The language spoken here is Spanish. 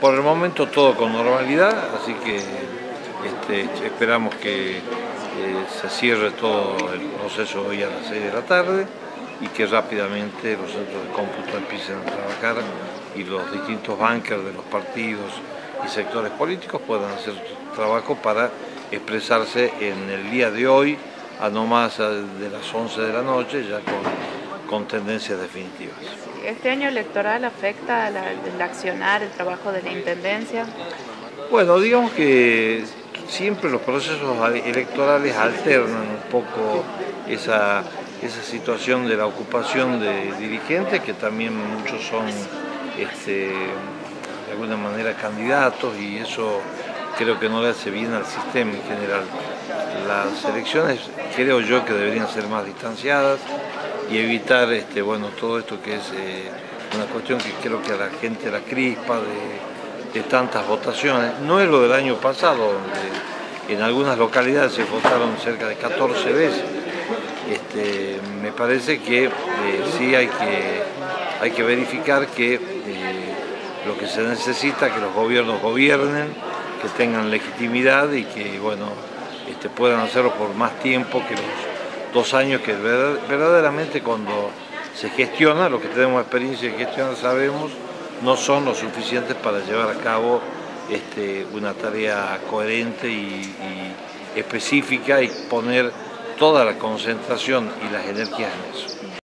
Por el momento todo con normalidad, así que este, esperamos que eh, se cierre todo el proceso hoy a las 6 de la tarde y que rápidamente los centros de cómputo empiecen a trabajar y los distintos bancos de los partidos y sectores políticos puedan hacer trabajo para expresarse en el día de hoy a no más de las 11 de la noche, ya con, con tendencias definitivas. ¿Este año electoral afecta el accionar, el trabajo de la Intendencia? Bueno, digamos que siempre los procesos electorales alternan un poco esa, esa situación de la ocupación de dirigentes, que también muchos son este, de alguna manera candidatos y eso creo que no le hace bien al sistema en general. Las elecciones creo yo que deberían ser más distanciadas, y evitar este, bueno, todo esto que es eh, una cuestión que creo que a la gente la crispa de, tantas votaciones. No es lo del año pasado, donde en algunas localidades se votaron cerca de 14 veces. Este, me parece que eh, sí hay que, hay que verificar que eh, lo que se necesita, que los gobiernos gobiernen, que tengan legitimidad y que bueno, este, puedan hacerlo por más tiempo que los dos años que verdaderamente cuando se gestiona, lo que tenemos experiencia de gestión sabemos, no son lo suficientes para llevar a cabo este, una tarea coherente y, y específica y poner toda la concentración y las energías en eso.